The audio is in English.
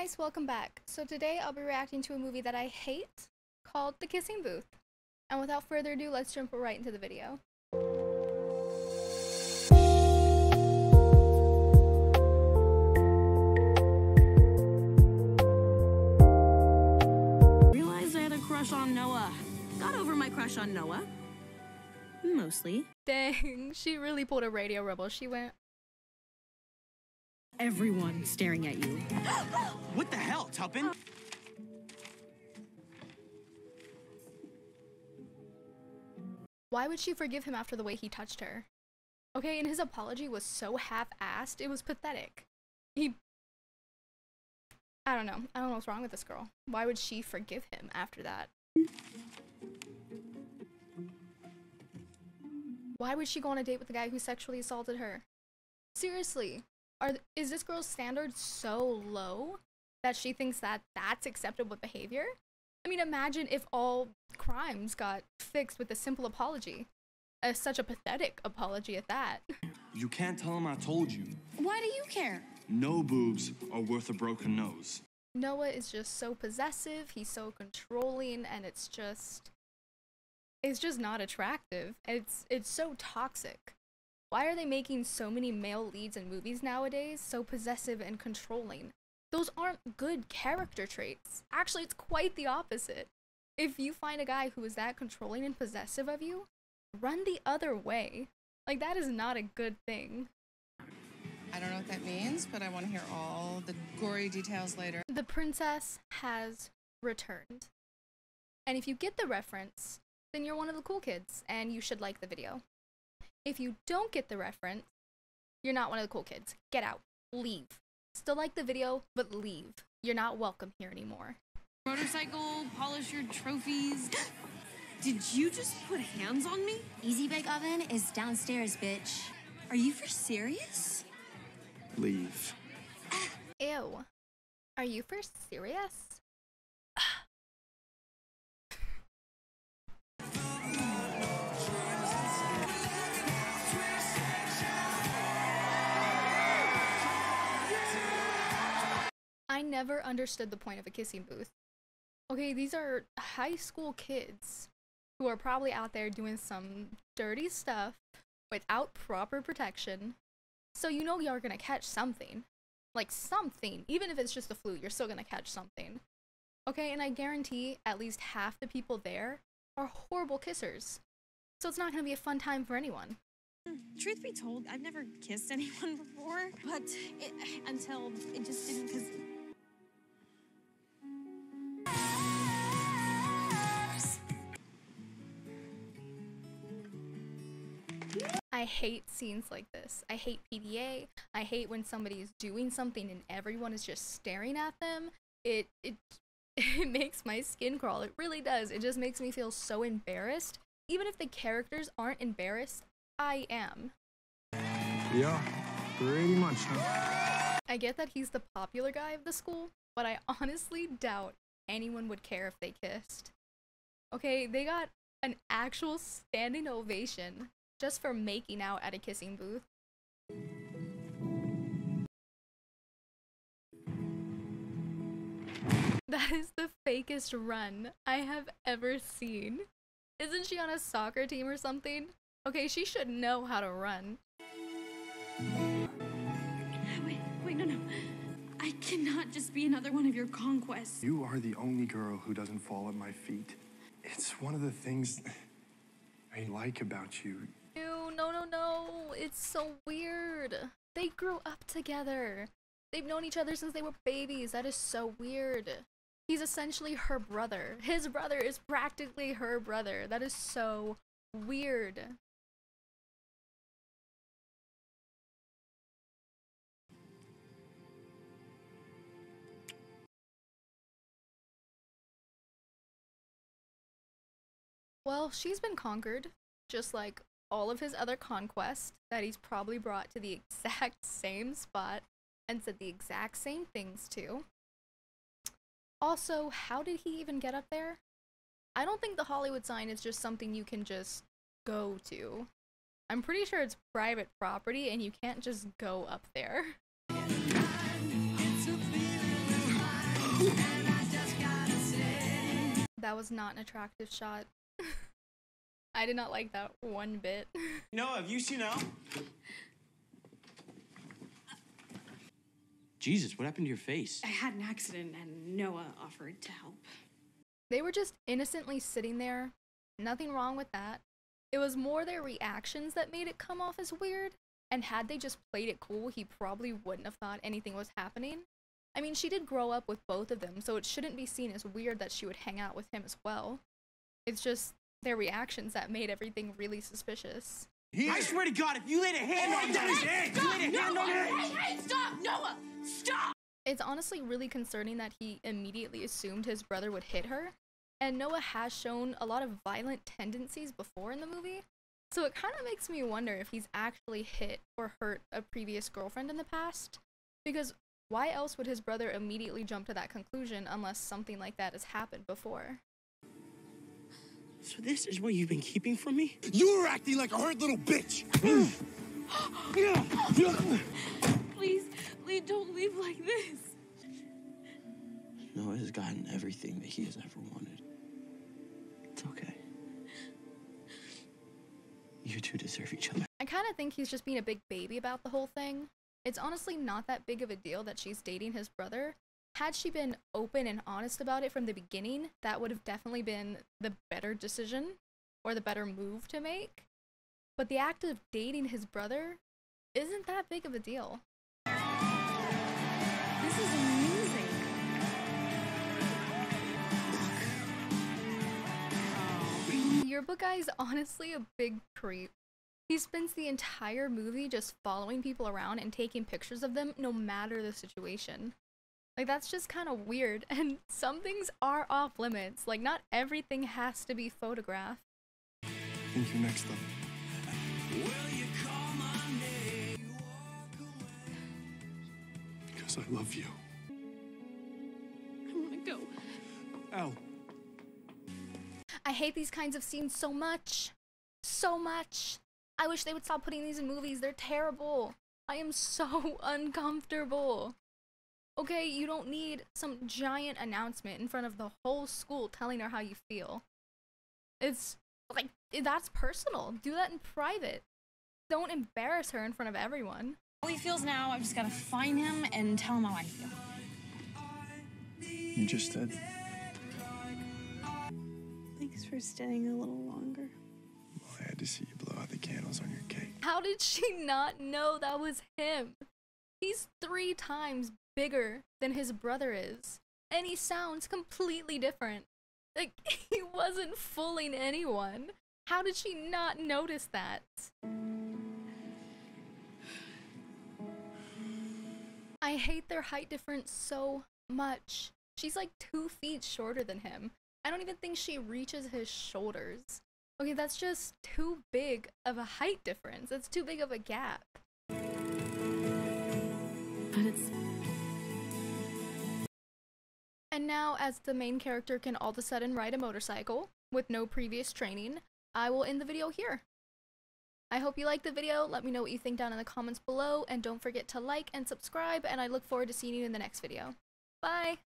guys, welcome back. So today I'll be reacting to a movie that I hate called The Kissing Booth. And without further ado, let's jump right into the video. Realized I had a crush on Noah. Got over my crush on Noah. Mostly. Dang, she really pulled a radio rebel. She went, Everyone staring at you. What the hell, Tuppen? why would she forgive him after the way he touched her? Okay, and his apology was so half-assed, it was pathetic. He I don't know. I don't know what's wrong with this girl. Why would she forgive him after that? Why would she go on a date with the guy who sexually assaulted her? Seriously, are is this girl's standard so low that she thinks that that's acceptable behavior? I mean, imagine if all crimes got fixed with a simple apology. Uh, such a pathetic apology at that. You can't tell him I told you. Why do you care? No boobs are worth a broken nose. Noah is just so possessive, he's so controlling, and it's just it's just not attractive. It's it's so toxic. Why are they making so many male leads in movies nowadays so possessive and controlling? Those aren't good character traits. Actually, it's quite the opposite. If you find a guy who is that controlling and possessive of you, run the other way. Like that is not a good thing. I don't know what that means, but I want to hear all the gory details later. The princess has returned. And if you get the reference, then you're one of the cool kids and you should like the video. If you don't get the reference, you're not one of the cool kids. Get out. Leave. Still like the video, but leave. You're not welcome here anymore. Motorcycle, polish your trophies. Did you just put hands on me? Easy Bake Oven is downstairs, bitch. Are you for serious? Leave. Ew. Are you for serious? I never understood the point of a kissing booth. Okay, these are high school kids who are probably out there doing some dirty stuff without proper protection. So you know you're gonna catch something. Like something. Even if it's just the flu, you're still gonna catch something. Okay, and I guarantee at least half the people there are horrible kissers. So it's not gonna be a fun time for anyone. Hmm, truth be told, I've never kissed anyone before, but it, until it just didn't because I hate scenes like this. I hate PDA. I hate when somebody is doing something and everyone is just staring at them. It it it makes my skin crawl. It really does. It just makes me feel so embarrassed. Even if the characters aren't embarrassed, I am. Yeah, pretty much, huh? I get that he's the popular guy of the school, but I honestly doubt anyone would care if they kissed. Okay, they got an actual standing ovation just for making out at a kissing booth. That is the fakest run I have ever seen. Isn't she on a soccer team or something? Okay, she should know how to run. wait, wait, no, no. I cannot just be another one of your conquests. You are the only girl who doesn't fall at my feet. It's one of the things I like about you. No, no, no. It's so weird. They grew up together. They've known each other since they were babies. That is so weird. He's essentially her brother. His brother is practically her brother. That is so weird. Well, she's been conquered, just like all of his other conquests that he's probably brought to the exact same spot and said the exact same things to. Also, how did he even get up there? I don't think the Hollywood sign is just something you can just go to. I'm pretty sure it's private property and you can't just go up there. That was not an attractive shot. I did not like that one bit. Noah, have you seen Al? Jesus, what happened to your face? I had an accident and Noah offered to help. They were just innocently sitting there. Nothing wrong with that. It was more their reactions that made it come off as weird. And had they just played it cool, he probably wouldn't have thought anything was happening. I mean, she did grow up with both of them, so it shouldn't be seen as weird that she would hang out with him as well. It's just their reactions that made everything really suspicious. I swear to God, if you laid a hand on his head, you laid a hand on Hey, hey, stop! Noah! Stop! It's honestly really concerning that he immediately assumed his brother would hit her. And Noah has shown a lot of violent tendencies before in the movie. So it kind of makes me wonder if he's actually hit or hurt a previous girlfriend in the past. Because why else would his brother immediately jump to that conclusion unless something like that has happened before? So this is what you've been keeping from me? You were acting like a hurt little bitch. Please, please don't leave like this. Noah has gotten everything that he has ever wanted. It's okay. You two deserve each other. I kind of think he's just being a big baby about the whole thing. It's honestly not that big of a deal that she's dating his brother. Had she been open and honest about it from the beginning, that would have definitely been the better decision or the better move to make. But the act of dating his brother isn't that big of a deal. This is amazing. Yearbook Guy is honestly a big creep. He spends the entire movie just following people around and taking pictures of them no matter the situation. Like, that's just kind of weird, and some things are off limits. Like, not everything has to be photographed. I think you're next up. Because I love you. I want to go. Al, I hate these kinds of scenes so much. So much. I wish they would stop putting these in movies. They're terrible. I am so uncomfortable. Okay, you don't need some giant announcement in front of the whole school telling her how you feel. It's like, that's personal. Do that in private. Don't embarrass her in front of everyone. How he feels now, I've just got to find him and tell him how I feel. you just did. Thanks for staying a little longer. Well, I had to see you blow out the candles on your cake. How did she not know that was him? He's three times bigger than his brother is, and he sounds completely different. Like, he wasn't fooling anyone. How did she not notice that? I hate their height difference so much. She's like two feet shorter than him. I don't even think she reaches his shoulders. Okay, that's just too big of a height difference. That's too big of a gap. But it's And now, as the main character can all of a sudden ride a motorcycle with no previous training, I will end the video here. I hope you liked the video. Let me know what you think down in the comments below, and don't forget to like and subscribe, and I look forward to seeing you in the next video. Bye!